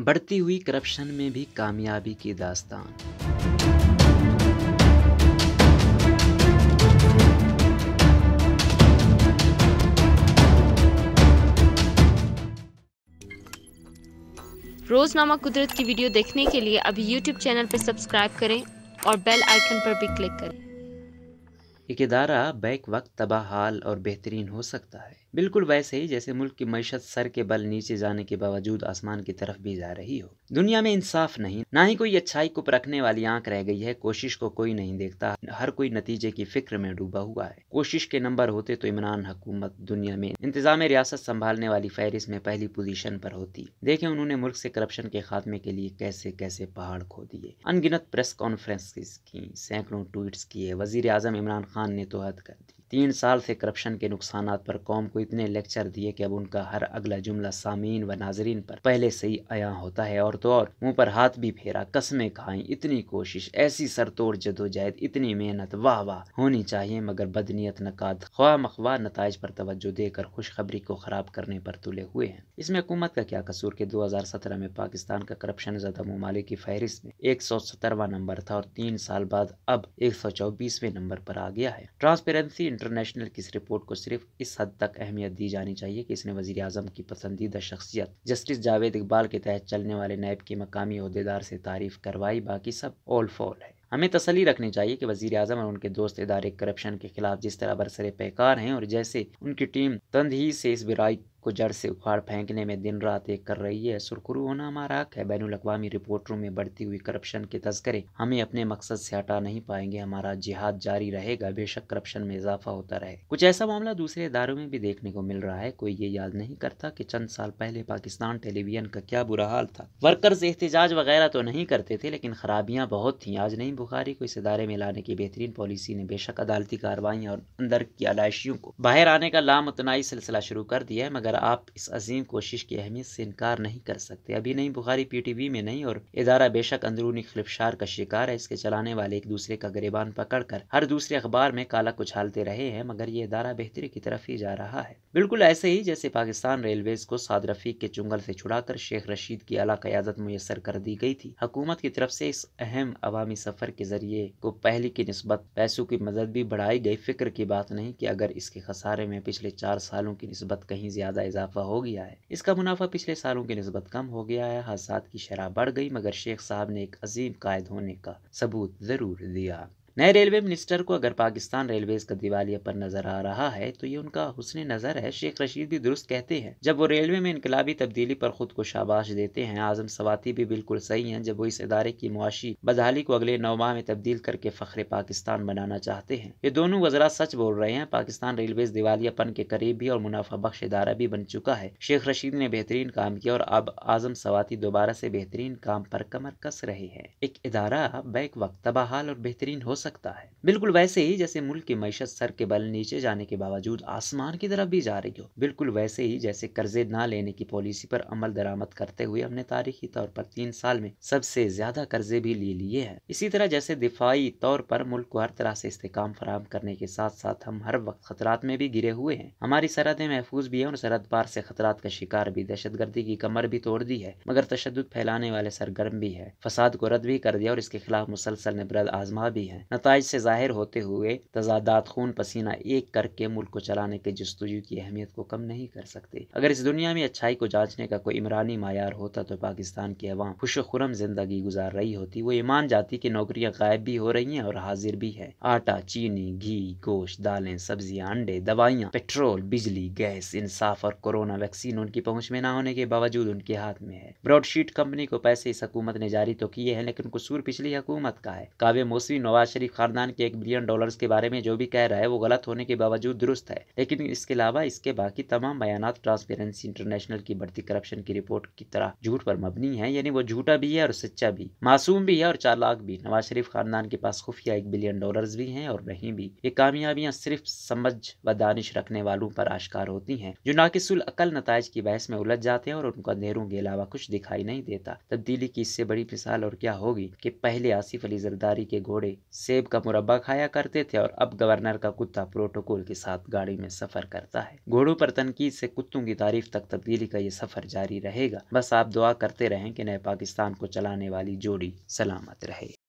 बढ़ती हुई करप्शन में भी कामयाबी की दास्तान। रोज़नामा कुदरत की वीडियो देखने के लिए अभी यूट्यूब चैनल पर सब्सक्राइब करें और बेल आइकन पर भी क्लिक करें। एक इदारा बैक वक्त, तबाह हाल और बेहतरीन हो सकता है। बिल्कुल वैसे ही जैसे मुल्क की मीशत सर के बल नीचे जाने के बावजूद आसमान की तरफ़ भी जा रही हो। दुनिया में इंसाफ नहीं, ना ही कोई अच्छाई को परखने वाली आँख रह गई है, कोशिश को कोई नहीं देखता, हर कोई नतीजे की फ़िक्र में डूबा हुआ है। कोशिश के नंबर होते तो इमरान हुकूमत दुनिया में इंतज़ाम रियासत संभालने वाली फहरिस्त में पहली पोजीशन पर होती। देखे उन्होंने मुल्क से करप्शन के खात्मे के लिए कैसे कैसे पहाड़ खो दिए। अनगिनत प्रेस कॉन्फ्रेंस की, सैकड़ों ट्वीट किए वज़ीर आज़म इमरान खान ने तो हद कर दी। तीन साल से करप्शन के नुकसान पर कौम को इतने लेक्चर दिए कि अब उनका हर अगला जुमला सामीन व नाजरीन पर पहले से ही आया होता है और तो और मुँह पर हाथ भी फेरा, कस्में खाई इतनी कोशिश, ऐसी सरतोड़ जदोजहद, इतनी मेहनत, वाह वाह, होनी चाहिए, मगर बदनीयत नकाद, ख्वा मखवा नतज पर तवज्जो देकर खुशखबरी को खराब करने पर तुले हुए हैं। इसमें हुकूमत का क्या कसूर के दो हज़ार सत्रह में पाकिस्तान का करप्शन ज़्यादा ममालिक की फहरिस्त में एक सौ सत्तरवा नंबर था और तीन साल बाद अब एक सौ चौबीसवें नंबर पर आ गया। है? ट्रांसपेरेंसी इंटरनेशनल की इस रिपोर्ट को सिर्फ़ इस हद तक अहमियत दी जानी चाहिए कि इसने वजी अजम की पसंदीदा शख्सियत, जस्टिस जावेद इकबाल के तहत चलने वाले नैब के मकामी अहदेदार से तारीफ़ करवाई। बाकी सब ऑल फॉल है। हमें तसली रखनी चाहिए कि वजी अजम और उनके दोस्त इदारे करप्शन के खिलाफ जिस तरह बरसरे पैकार हैं और जैसे उनकी टीम तंद ही से इस बुराई को जड़ से उखाड़ फेंकने में दिन रात एक कर रही है। सुरखुरु होना हमारा हक है। बैन अवी रिपोर्टरों में बढ़ती हुई करप्शन के तस्करे हमें अपने मकसद से हटा नहीं पाएँगे। हमारा जिहाद जारी रहेगा। बेशक करप्शन में इजाफा होता रहे। कुछ ऐसा मामला दूसरे इदारों में भी देखने को मिल रहा है। कोई ये याद नहीं करता कि चंद साल पहले पाकिस्तान टेलीविज़न का क्या बुरा हाल था। वर्कर्स एहतजाज वगैरह तो नहीं करते थे, लेकिन खराबियाँ बहुत थी। आज नहीं बुखारी को इस इदारे में लाने की बेहतरीन पॉलिसी ने बेशक अदालती कार्रवाई और अंदर की आलाइशियों को बाहर आने का लामतनाई सिलसिला शुरू कर दिया है, मगर मगर आप इस अजीम कोशिश की अहमियत से इनकार नहीं कर सकते, अभी नहीं, बुखारी पीटीवी में नहीं और इदारा बेशक अंदरूनी खिलफशार का शिकार है, इसके चलाने वाले एक दूसरे का गरेबान पकड़ कर हर दूसरे अखबार में काला कुछालते रहे हैं, मगर ये इदारा बेहतरी की तरफ़ ही जा रहा है। बिल्कुल ऐसे ही जैसे पाकिस्तान रेलवेज को साद रफीक के चुंगल से छुड़ाकर शेख रशीद की अला क्यादत मुयसर कर दी गई थी, हुकूमत की तरफ़ से इस अहम अवामी सफ़र के ज़रिए को पहली की नस्बत पैसों की मदद भी बढ़ाई गई। फ़िक्र की बात नहीं कि अगर इसके खसारे में पिछले चार सालों की नस्बत कहीं ज़्यादा ज़्यादा इजाफा हो गया है। इसका मुनाफा पिछले सालों की नस्बत कम हो गया है हादसा की शराब बढ़ गई, मगर शेख साहब ने एक अजीम कायद होने का सबूत ज़रूर दिया। नए रेलवे मिनिस्टर को अगर पाकिस्तान रेलवेज का दिवालियापन नज़र आ रहा है तो ये उनका हुसन नज़र है, शेख रशीद भी दुरुस्त कहते हैं। जब वो रेलवे में इनकलाबी तब्दीली पर खुद को शाबाश देते हैं, आज़म सवाती भी बिल्कुल सही हैं, जब वो इस इदारे की मुआशी बदहाली को अगले नौ माह में तब्दील करके फ़ख्र पाकिस्तान बनाना चाहते हैं। ये दोनों वजरा सच बोल रहे हैं, पाकिस्तान रेलवेज दिवालियापन के करीब भी और मुनाफा बख्श इदारा भी बन चुका है। शेख रशीद ने बेहतरीन काम किया और अब आज़म सवाती दोबारा से बेहतरीन काम पर कमर कस रहे हैं। एक इदारा बैक वक्त तबाहाल और बेहतरीन हो सकता है। बिल्कुल वैसे ही जैसे मुल्क की मीशत सर के बल नीचे जाने के बावजूद आसमान की तरफ़ भी जा रही हो, बिल्कुल वैसे ही जैसे कर्जे ना लेने की पॉलिसी पर अमल दरामद करते हुए हमने तारीखी तौर पर तीन साल में सबसे ज़्यादा कर्जे भी ले लिए हैं। इसी तरह जैसे दिफाई तौर पर मुल्क को हर तरह से इस्तेकाम फराम करने के साथ साथ हम हर वक्त खतरात में भी गिरे हुए हैं। हमारी सरहदें महफूज भी है और सरहद पार से खतरात का शिकार भी दहशत गर्दी की कमर भी तोड़ दी है, मगर तशद फैलाने वाले सरगर्म भी है, फसाद को रद्द भी कर दिया और इसके खिलाफ मुसलसल निबरद आजमा भी है। नतज से ज़ाहिर होते हुए तजादात खून पसीना एक करके मुल्क को चलाने के जस्तजू की अहमियत को कम नहीं कर सकते। अगर इस दुनिया में अच्छाई को जांचने का कोई इमरानी मायार होता तो पाकिस्तान की अवाम खुश खुरम ज़िंदगी गुजार रही होती। वो ईमान जाती की नौकरियाँ गायब भी हो रही हैं और हाजिर भी है। आटा, चीनी, घी, गोश्त, दालें, सब्ज़ियाँ, अंडे, दवाइयाँ, पेट्रोल, बिजली, गैस, इंसाफ और कोरोना वैक्सीन उनकी पहुँच में न होने के बावजूद उनके हाथ में है। ब्रॉडशीट कंपनी को पैसे इस हकूमत ने जारी तो किए हैं, लेकिन कसूर पिछली हुकूमत का है। काव्य मौसवी नवाज़ शरीफ खानदान के एक बिलियन डॉलर्स के बारे में जो भी कह रहा है, वो गलत होने के बावजूद दुरुस्त है। लेकिन इसके अलावा इसके बाकी तमाम बयान ट्रांसपेरेंसी इंटरनेशनल की बढ़ती करप्शन की रिपोर्ट की तरह झूठ पर मबनी है, यानी वो झूठा भी है और सच्चा भी। मासूम भी है और चालाक भी। नवाज़ शरीफ खानदान के पास खुफिया एक बिलियन डॉलर भी हैं और नहीं भी। ये कामयाबियाँ सिर्फ़ समझ व दानिश रखने वालों पर आश्कार होती हैं, जो नाकिसुल अकल नतज की बहस में उलझ जाते हैं और उनको अंधेरों के अलावा कुछ दिखाई नहीं देता। तब्दीली की इससे बड़ी मिसाल और क्या होगी कि पहले आसिफ अली जरदारी के घोड़े सेब का मुरब्बा खाया करते थे और अब गवर्नर का कुत्ता प्रोटोकॉल के साथ गाड़ी में सफ़र करता है। घोड़ों पर तनकीद से कुत्तों की तारीफ़ तक तब्दीली का ये सफ़र जारी रहेगा। बस आप दुआ करते रहें कि नए पाकिस्तान को चलाने वाली जोड़ी सलामत रहे।